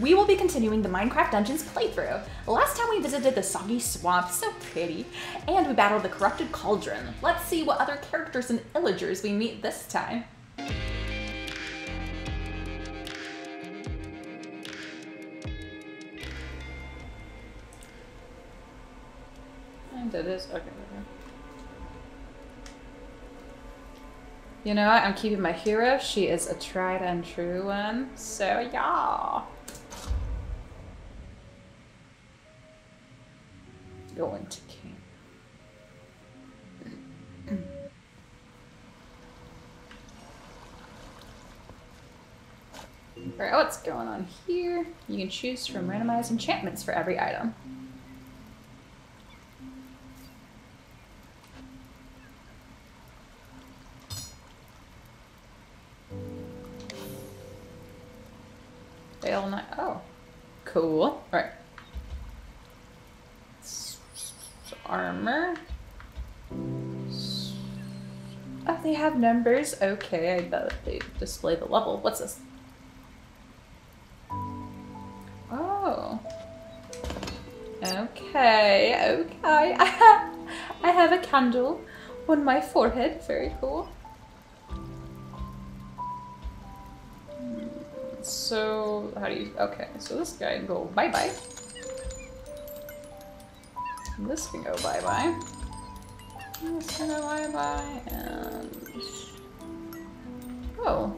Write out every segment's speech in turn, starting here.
we will be continuing the Minecraft Dungeons playthrough. Last time we visited the Soggy Swamp, so pretty, and we battled the Corrupted Cauldron. Let's see what other characters and illagers we meet this time. And it is, okay. You know what? I'm keeping my hero. She is a tried and true one. So yeah. Going to camp. Alright, what's going on here? You can choose from randomized enchantments for every item. Fail night. Oh, cool. All right. S- Armor. Oh, they have numbers. Okay, I bet they display the level. What's this? Oh. Okay, okay. I have, a candle on my forehead. Very cool. So, how do you... Okay, so this guy can go bye-bye. This can go bye-bye. This can go bye-bye, and... Oh.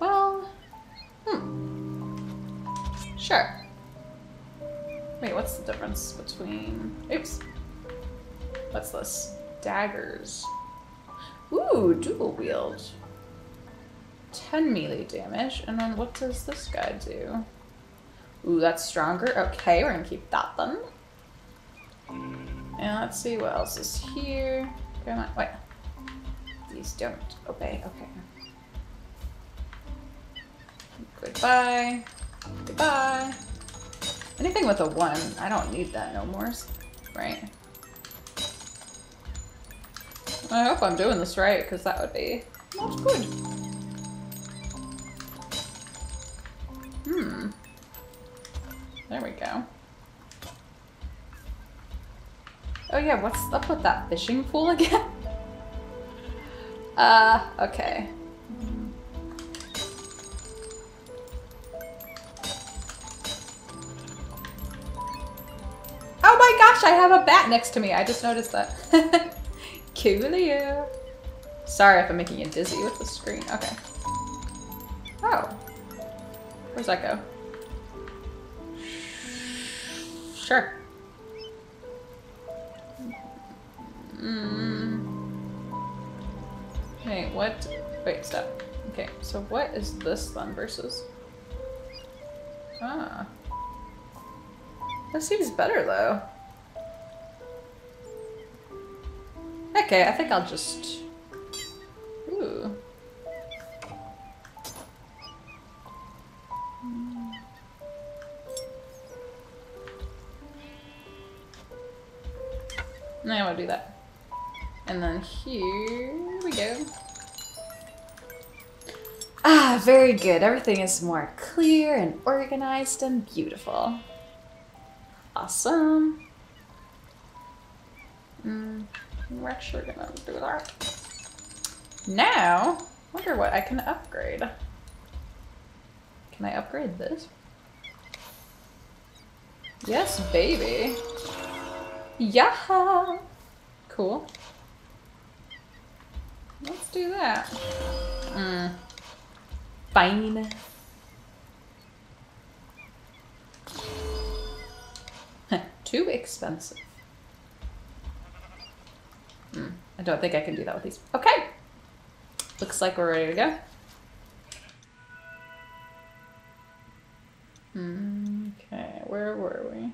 Well... Hmm. Sure. Wait, what's the difference between... Oops. What's this? Daggers. Ooh, dual wield. 10 melee damage. And then what does this guy do? Ooh, that's stronger. Okay, we're gonna keep that then. And let's see what else is here. Come on, wait. These don't obey. Okay. Goodbye. Goodbye. Anything with a one, I don't need that no more. Right. I hope I'm doing this right, because that would be not good. Hmm. There we go. Oh yeah, what's up with that fishing pool again? Uh, okay. Oh my gosh, I have a bat next to me. I just noticed that. Coolio. Sorry if I'm making you dizzy with the screen. Okay. Oh. Where's that go? Sure. Mm. Wait, what? Wait, stop. Okay, so what is this then versus? Ah. That seems better though. Okay, I think I'll just... No, I want to do that. And then here we go. Ah, very good. Everything is more clear and organized and beautiful. Awesome. Mm, we're actually gonna do that. Now, wonder what I can upgrade. Can I upgrade this? Yes, baby. Yeah. Cool. Let's do that. Mm. Fine. Too expensive. Hmm. I don't think I can do that with these. Okay. Looks like we're ready to go. Okay, where were we?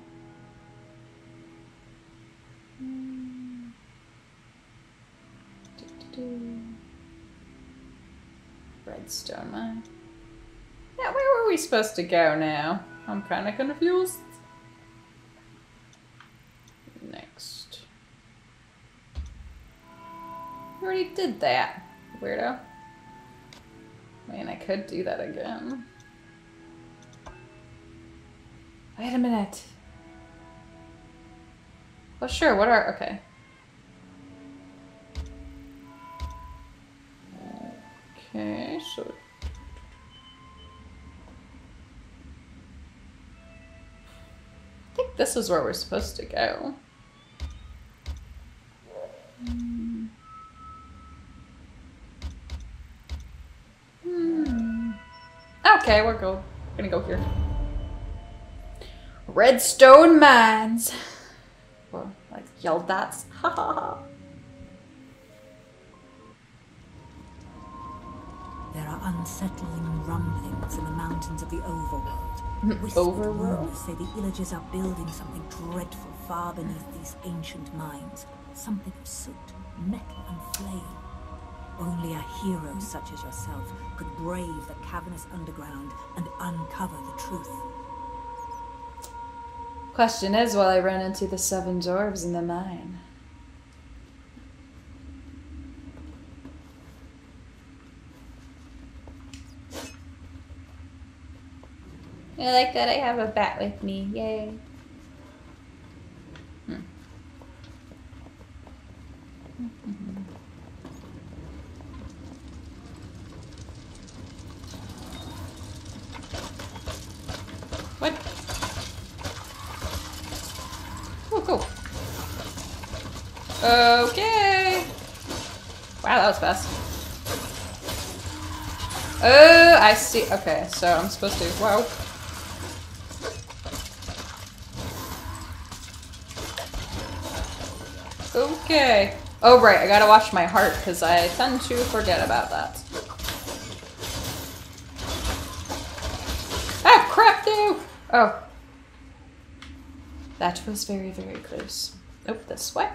Hmm. Redstone mine. Where were we supposed to go now? I'm kind of confused. Next. Already did that, weirdo. I mean, I could do that again. Wait a minute. Oh, sure, what are... Okay. Okay, so... I think this is where we're supposed to go. Hmm. Hmm. Okay, we're go gonna go here. Redstone Mines. Yelled that. Ha ha ha. There are unsettling rumblings in the mountains of the overworld. Overworld? rumors say the Illagers are building something dreadful far beneath these ancient mines. Something of soot, metal, and flame. Only a hero such as yourself could brave the cavernous underground and uncover the truth. Question is, will I run into the seven dwarves in the mine? I like that I have a bat with me. Yay. Hmm. What? Oh, cool. Okay. Wow, that was fast. Oh, I see. Okay, so I'm supposed to. Wow. Okay. Oh, right. I gotta watch my heart because I tend to forget about that. Oh, crap, no! Oh. That was very, very close. Oh, this way.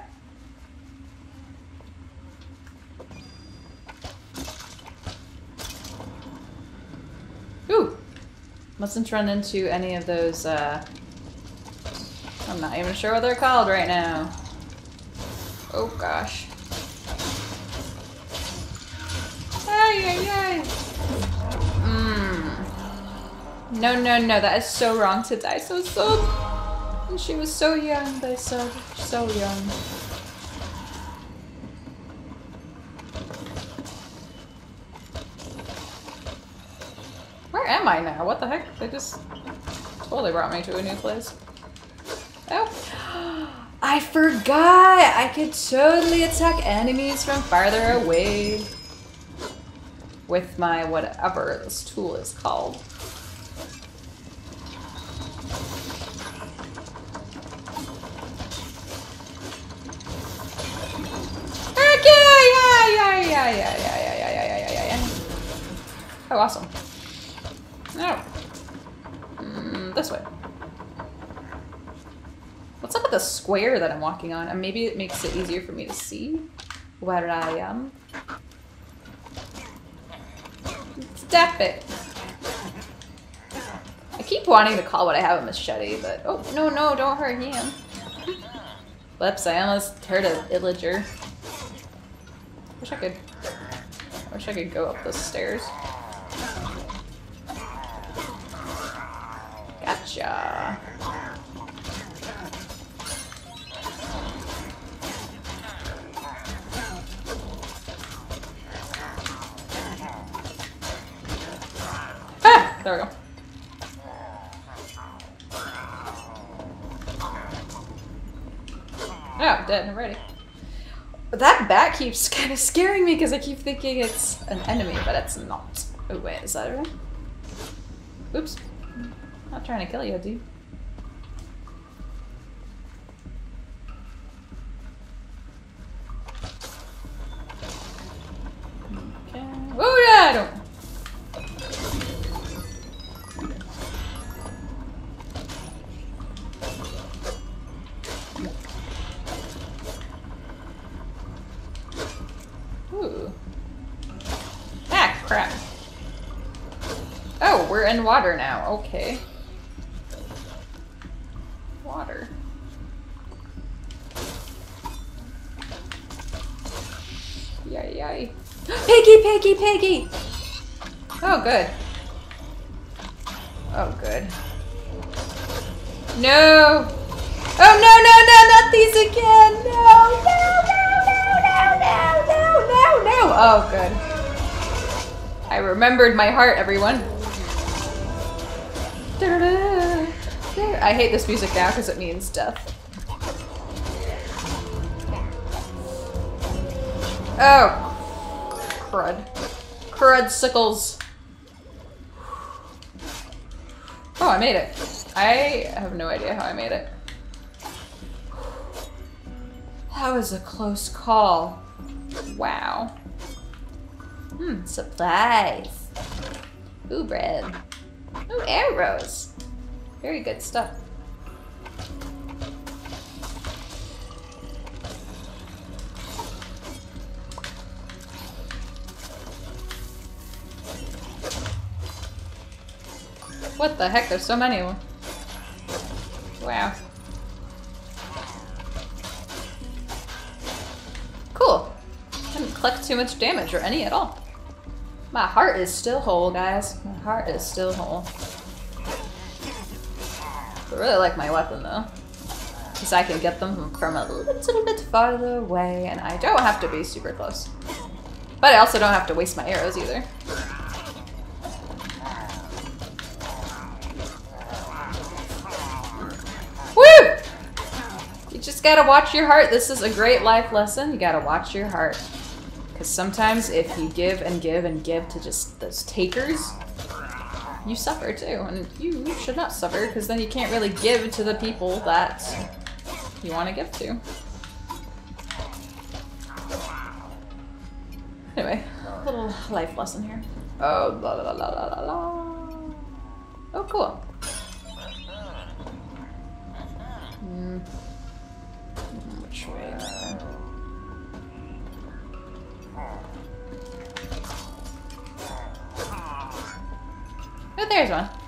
Ooh. Mustn't run into any of those, uh... I'm not even sure what they're called right now. Oh gosh. Ay, ay, ay. Mmm. No, no, no, that is so wrong to die so soon. And she was so young, they so, so young. Where am I now? What the heck? They just totally brought me to a new place. Oh. I forgot! I could totally attack enemies from farther away. With my whatever this tool is called. Okay! Yeah, yeah, yeah, yeah, yeah, yeah, yeah, yeah, yeah, yeah. Oh, awesome. No. Mm, this way. What's up with the square that I'm walking on? And maybe it makes it easier for me to see where I am. Step it. I keep wanting to call what I have a machete, but oh no no, don't hurt him. Whoops, I almost hurt a villager. Wish I could. Wish I could go up those stairs. Gotcha. Ah! There we go. Oh, dead already. That bat keeps kind of scaring me because I keep thinking it's an enemy, but it's not. Oh wait, is that everything? Oops. Not trying to kill you, dude. Oh yeah. Ooh. Ah, crap. Oh, we're in water now. Okay. Water. Yay, yay. Piggy, piggy, piggy! Oh, good. Oh, good. No! Oh, no, no, no, not these again! No, no, no, no, no, no, no, no! Oh, good. I remembered my heart, everyone. I hate this music now because it means death. Oh. Crud. Crud sickles. Oh, I made it. I have no idea how I made it. That was a close call. Wow. Hmm, supplies. Ooh, bread. Ooh, arrows. Very good stuff. What the heck? There's so many of them. Wow. Cool. Didn't collect too much damage or any at all. My heart is still whole, guys. My heart is still whole. Really like my weapon, though. Because I can get them from a little bit farther away, and I don't have to be super close. But I also don't have to waste my arrows, either. Woo! You just gotta watch your heart. This is a great life lesson. You gotta watch your heart. Because sometimes if you give and give and give to just those takers, you suffer too. And you should not suffer because then you can't really give to the people that you want to give to. Anyway, little life lesson here. Oh, la la la la la la. Oh, cool. Mm which way. Oh, there's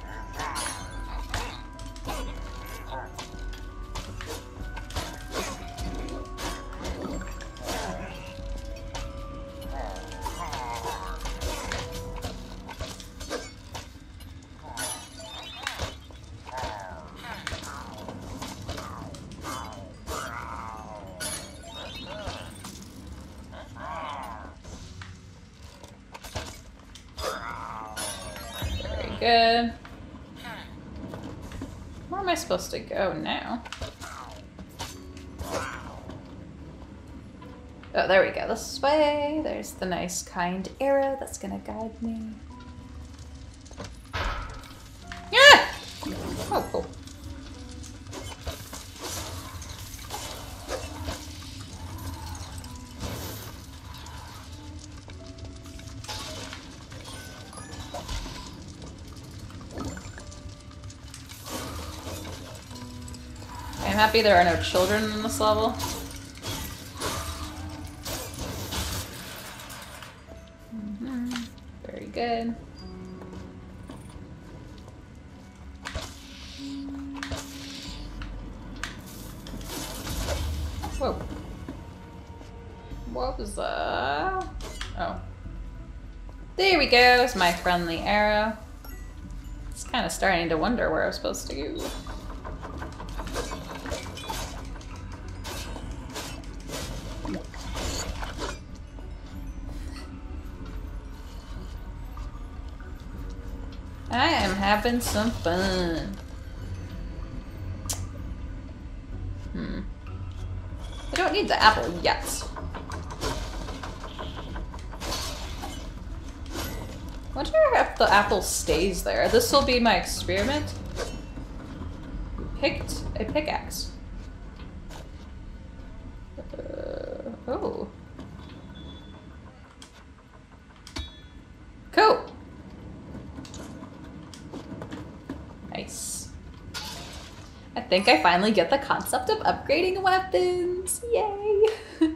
supposed to go now? Oh, there we go. This way. There's the nice, kind arrow that's gonna guide me. Happy there are no children in this level. Mm -hmm. Very good. Whoa. What was that? Oh. There we go, it's my friendly arrow. It's kind of starting to wonder where I was supposed to go. Having some fun. Hmm. I don't need the apple yet. wonder if the apple stays there. This will be my experiment. Picked a pickaxe. Uh, oh. Cool. I think I finally get the concept of upgrading weapons. Yay!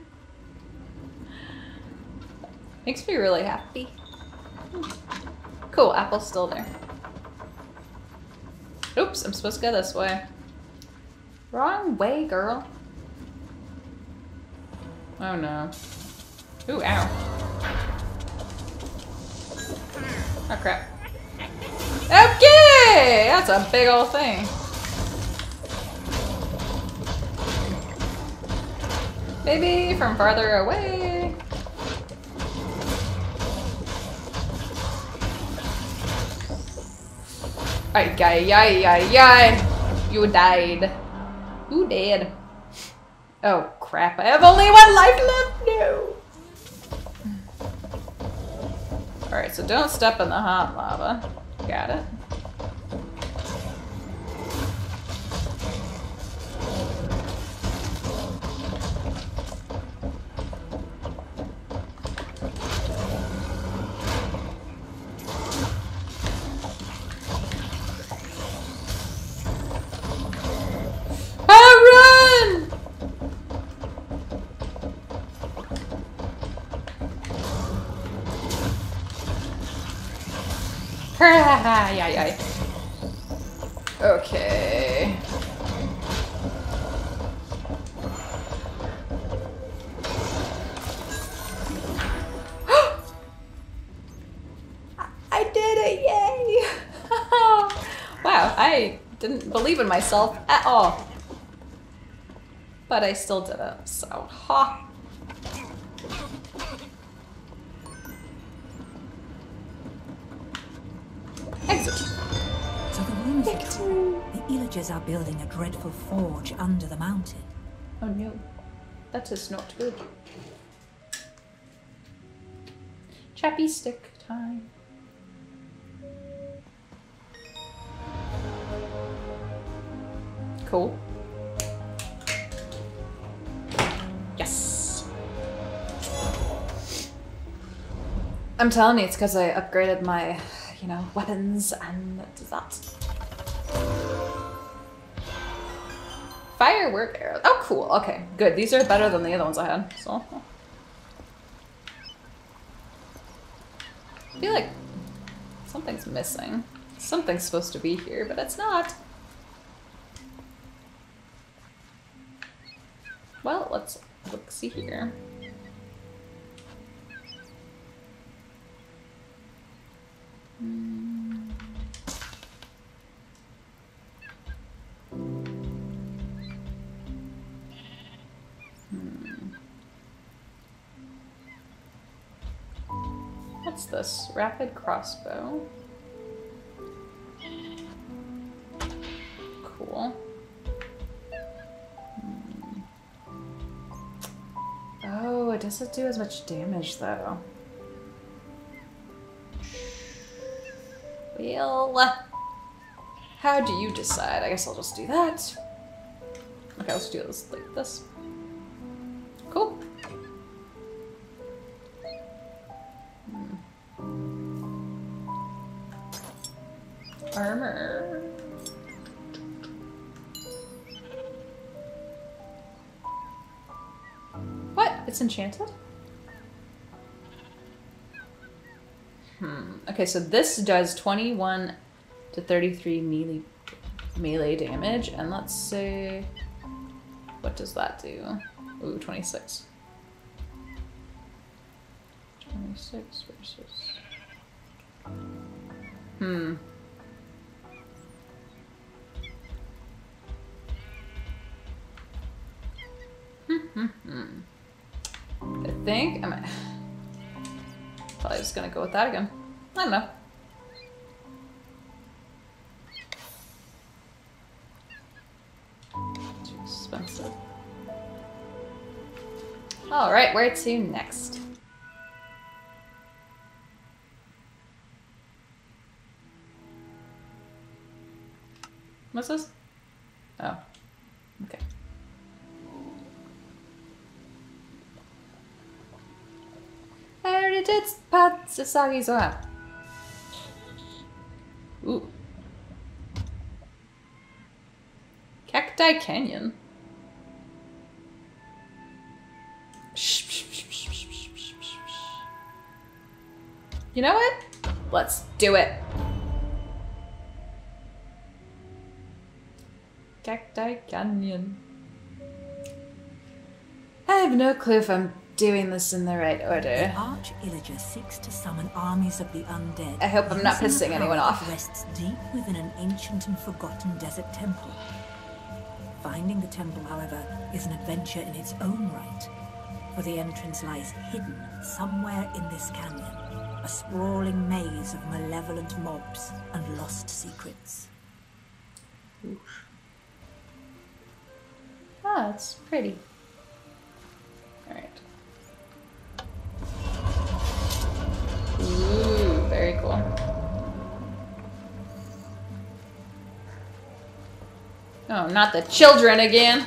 Makes me really happy. Cool, apple's still there. Oops, I'm supposed to go this way. Wrong way, girl. Oh no. Ooh, ow. Oh crap. Okay! That's a big old thing. Maybe from farther away. Ay, ay, ay, ay, ay. You died. You dead. Oh crap, I have only one life left. No. Alright, so don't step in the hot lava. Got it. Ah, run! Ay, ay, ay. Okay. I did it! Yay! wow, I didn't believe in myself at all. But I still did it, so ha. The Illagers are building a dreadful forge under the mountain. Oh no, that is not good. Chappy stick time. Cool. Yes. I'm telling you, it's because I upgraded my, you know, weapons and that. Firework arrows. Oh, cool. Okay, good. These are better than the other ones I had. So, I feel like something's missing. Something's supposed to be here, but it's not. Well, let's look. See here. Hmm. This? Rapid crossbow. Cool. Hmm. Oh, it doesn't do as much damage though. Well, how do you decide? I guess I'll just do that. Okay, let's do this like this. Armor. What? It's enchanted? Hmm. Okay, so this does 21 to 33 melee melee damage, and let's say... what does that do? Ooh, 26. 26 versus. Hmm. Hmm. I think I'm probably just gonna go with that again. I don't know. Too expensive. All right, where to next? What's this? I already did Pat Sasagi's. Ooh. Cacti Canyon. You know what? Let's do it. Cacti Canyon. I have no clue if I'm doing this in the right order. The. Arch Illager seeks to summon armies of the undead. I hope I'm not pissing anyone off. Rests deep within an ancient and forgotten desert temple. Finding the temple, however, is an adventure in its own right. For the entrance lies hidden somewhere in this canyon, a sprawling maze of malevolent mobs and lost secrets. Oh, it's pretty. Alright. Oh, not the children again.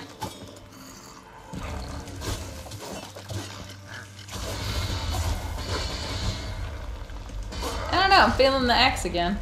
I don't know, I'm feeling the axe again.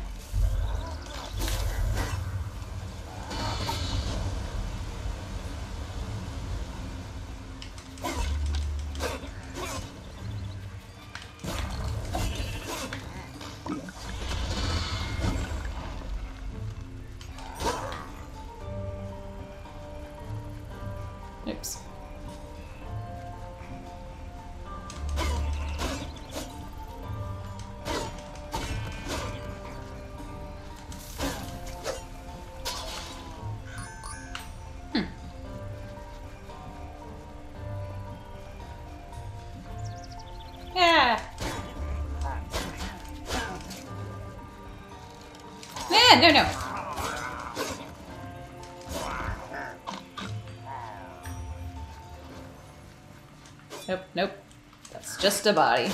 Just a body.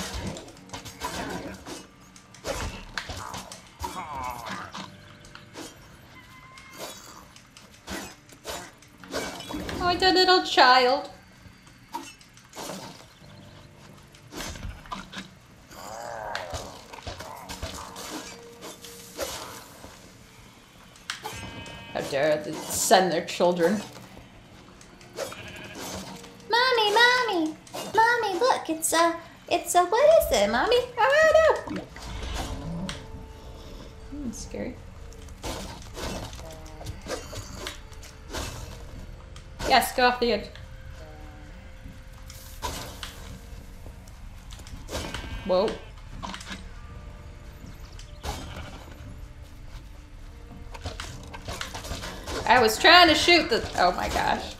Oh, it's a little child. How dare they send their children. Look, it's a, it's a, what is it, mommy? Don't know. Hmm, scary. Yes, go off the edge. Whoa. I was trying to shoot the. Oh my gosh.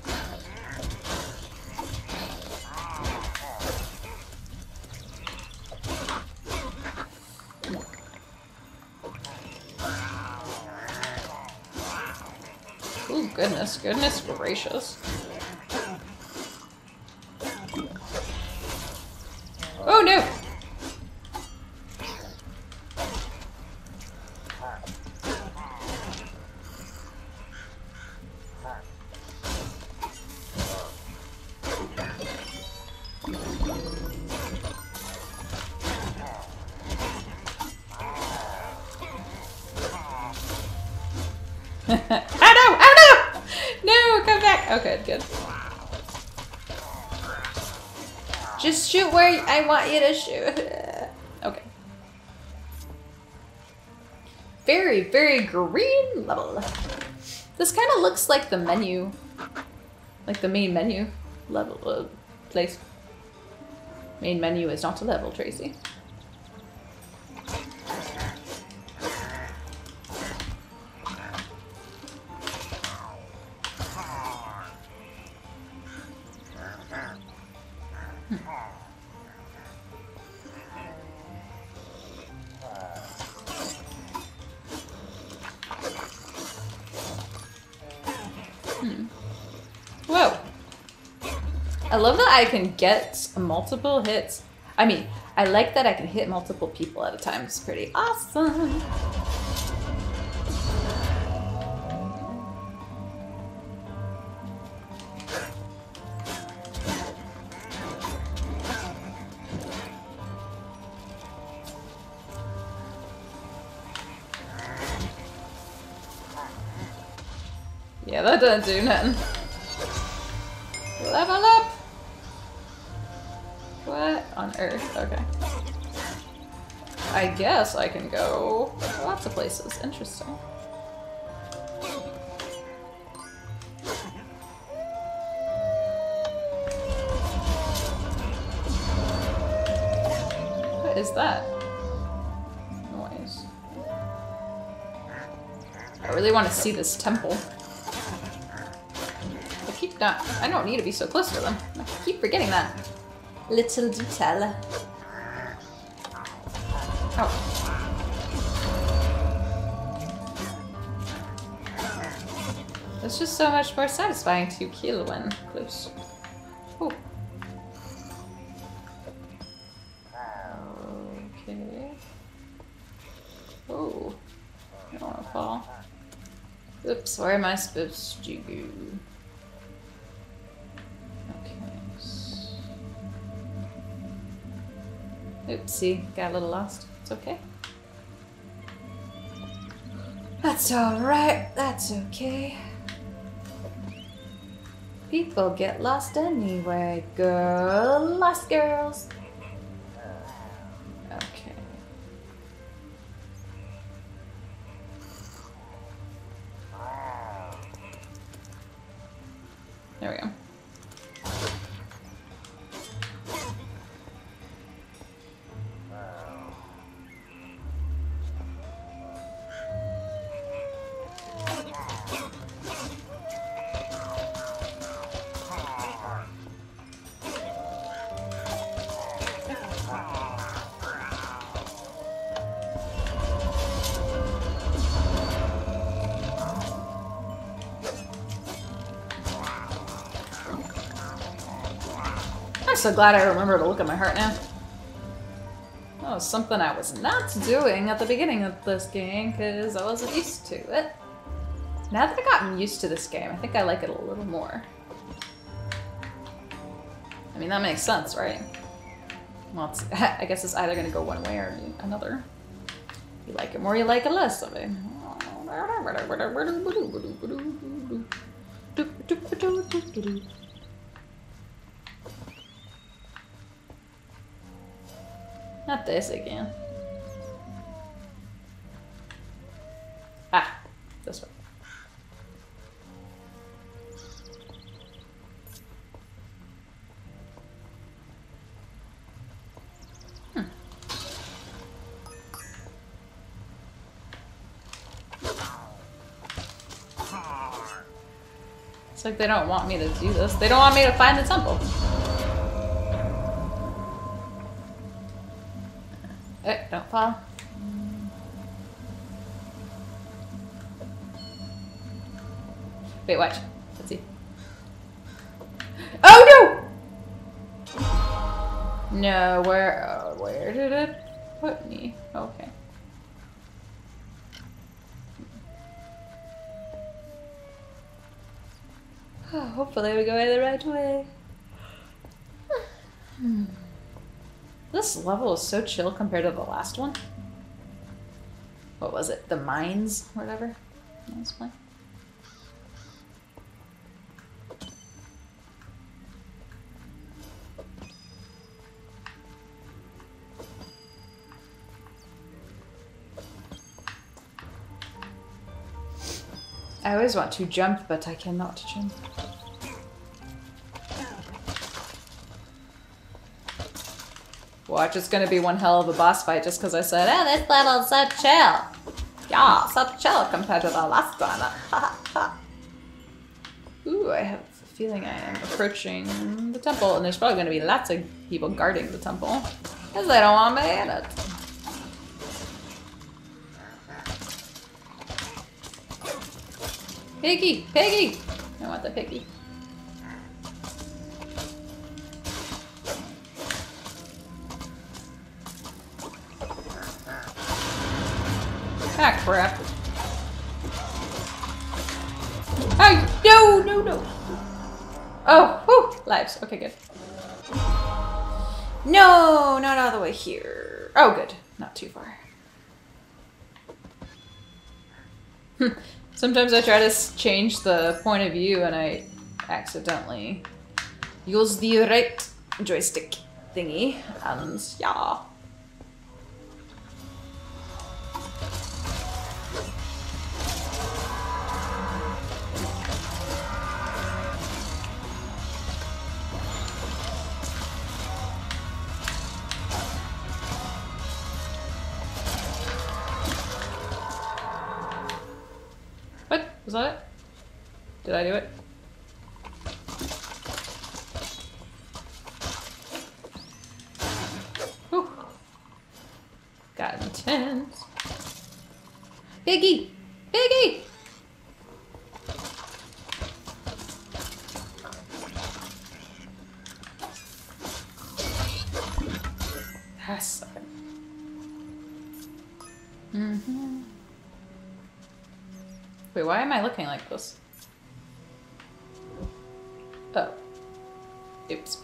Goodness, gracious. Oh no! oh no! Oh no! No, come back! Okay, good. Just shoot where I want you to shoot. okay. Very, very green level. This kind of looks like the menu, like the main menu level uh, place. Main menu is not a level, Tracy. I can get multiple hits. I mean, I like that I can hit multiple people at a time. It's pretty awesome. Yeah, that doesn't do nothing. Level up! Earth? Okay. I guess I can go lots of places. Interesting. What is that? Noise. I really want to see this temple. I keep not. I don't need to be so close to them. I keep forgetting that little detail. Oh. It's just so much more satisfying to kill when close. Oh. Okay. Oh. I want to fall. Oops, where am I supposed to go? Oopsie, got a little lost. It's okay. That's alright, that's okay. People get lost anyway, girl. Lost girls. So glad I remember to look at my heart now. Was something I was not doing at the beginning of this game because I wasn't used to it. Now that I've gotten used to this game, I think I like it a little more. I mean, that makes sense, right? Well, I guess it's either going to go one way or another. You like it more, you like it less of it. Not this again. Ah, this one. Hmm. It's like they don't want me to do this. They don't want me to find the temple. Wait, watch. Let's see. Oh no! No, where? Uh, where did it put me? Okay. Hopefully we go the right way. Hmm. This level is so chill compared to the last one. What was it? The mines? Whatever. Fun. I always want to jump, but I cannot jump. Watch, it's gonna be one hell of a boss fight just because I said, eh, this level's so chill. Yeah, so chill compared to the last one. Ooh, I have a feeling I am approaching the temple, and there's probably gonna be lots of people guarding the temple. Because they don't want me in it. Piggy! Piggy! I want the piggy. Ah, crap. Oh, no, no, no. Oh, whew, lives. Okay, good. No, not all the way here. Oh, good. Not too far. Hmm. Sometimes I try to change the point of view and I accidentally use the right joystick thingy. And yeah. Something. Mm-hmm. Wait, why am I looking like this? Oh. Oops.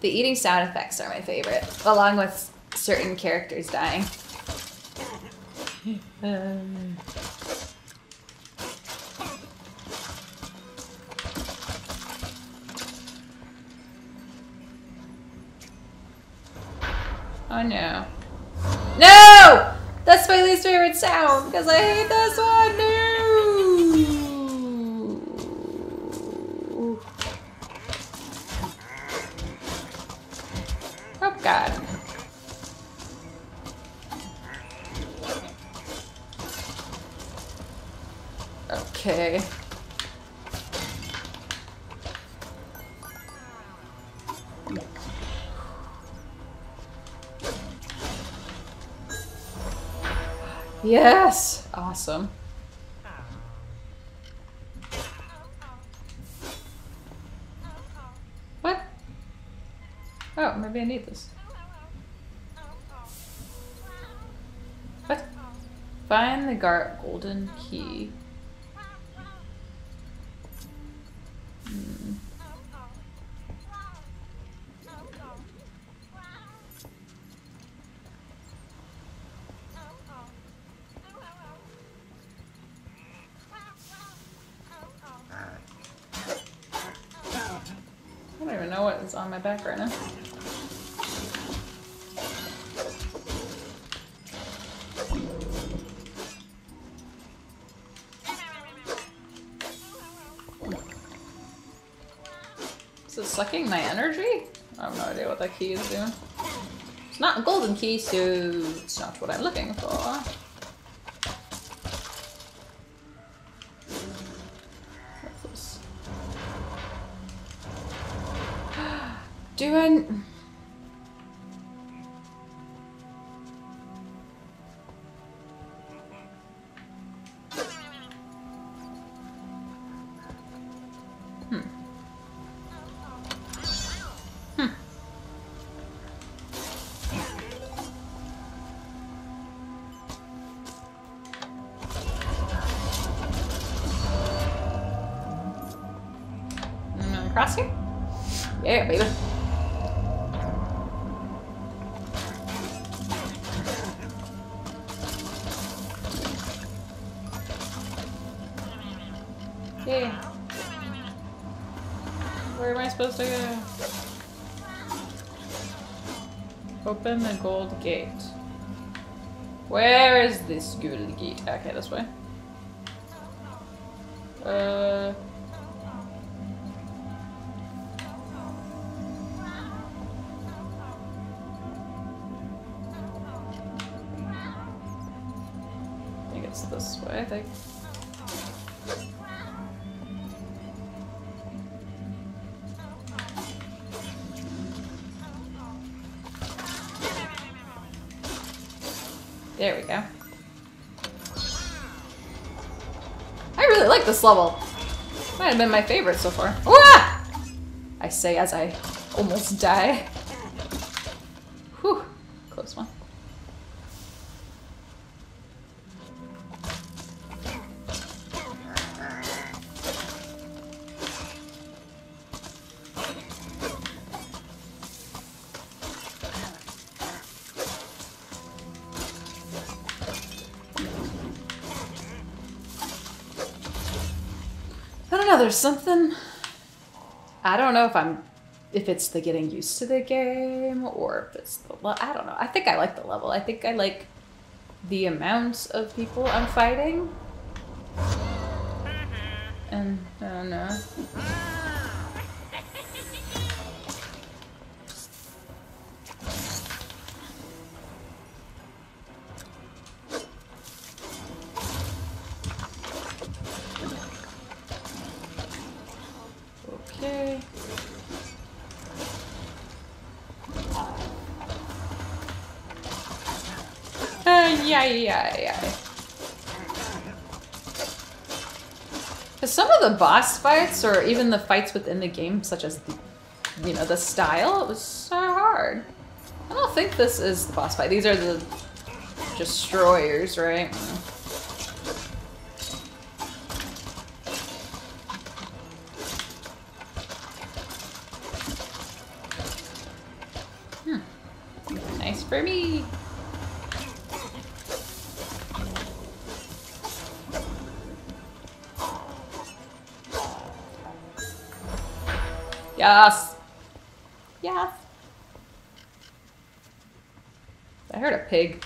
The eating sound effects are my favorite, along with certain characters dying. Um, Oh no. No! That's my least favorite sound because I hate this one. No! Oh god. Yes! Awesome. What? Oh, maybe I need this. What? Find the gar- golden key. My back right now. Is it sucking my energy? I have no idea what that key is doing. It's not a golden key, so it's not what I'm looking for. Yeah, baby. Where am I supposed to go? Open the gold gate. Where is this gold gate? Okay, this way. Uh. There we go. I really like this level. Might have been my favorite so far. I say as I almost die. Something I don't know if I'm if it's the getting used to the game or if it's the le- I don't know. I think I like the level. I think I like the amount of people I'm fighting. Mm-hmm. And I don't know. Yeah, yeah, yeah. Because some of the boss fights, or even the fights within the game, such as the, you know, the style, it was so hard. I don't think this is the boss fight. These are the destroyers, right? Yes. Yes. I heard a pig.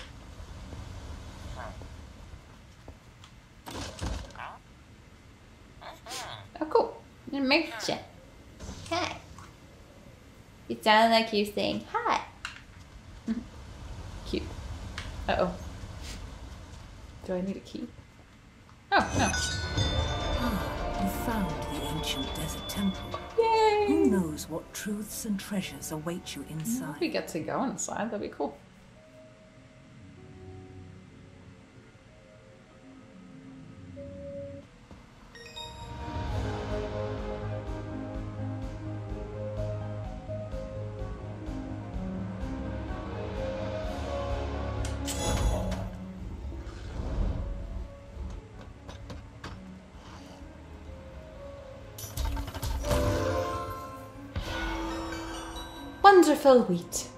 Oh, cool. It makes you. Hi. You sound like you're saying hi. Cute. Uh oh. Do I need a key? Oh, no. Ah, you found the ancient desert temple. Knows what truths and treasures await you inside. If we get to go inside, that'd be cool. Wonderful wheat.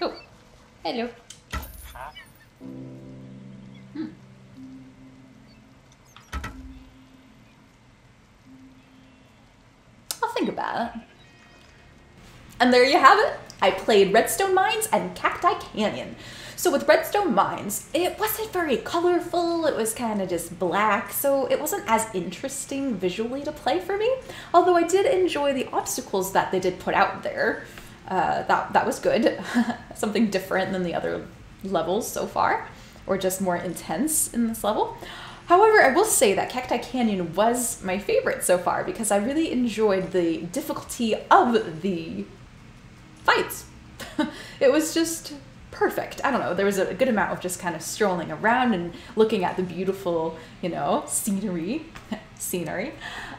Cool. Hello. Hmm. I'll think about it. And there you have it. I played Redstone Mines and Cacti Canyon. So with Redstone Mines, it wasn't very colorful, it was kind of just black, so it wasn't as interesting visually to play for me. Although I did enjoy the obstacles that they did put out there. Uh, that, that was good. Something different than the other levels so far, or just more intense in this level. However, I will say that Cacti Canyon was my favorite so far because I really enjoyed the difficulty of the fights. it was just perfect. I don't know. There was a good amount of just kind of strolling around and looking at the beautiful, you know, scenery. scenery.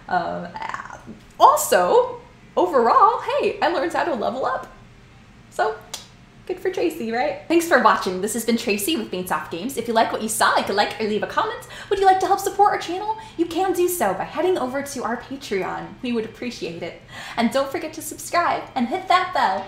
Um, also, overall, hey, I learned how to level up. So, good for Tracy, right? Thanks for watching. This has been Tracy with VainSoft Games. If you like what you saw, you could like or leave a comment. Would you like to help support our channel? You can do so by heading over to our Patreon. We would appreciate it. And don't forget to subscribe and hit that bell.